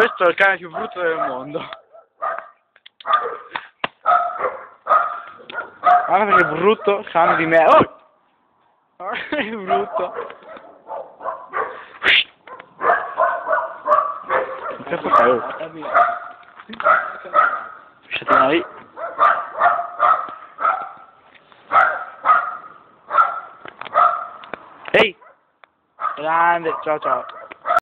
Questo è il cane più brutto del mondo. Guarda che brutto cane di me. Oh! Guarda che brutto. Che certo fai? Oh? Lasciatela lì. Ehi! Grande, ciao ciao.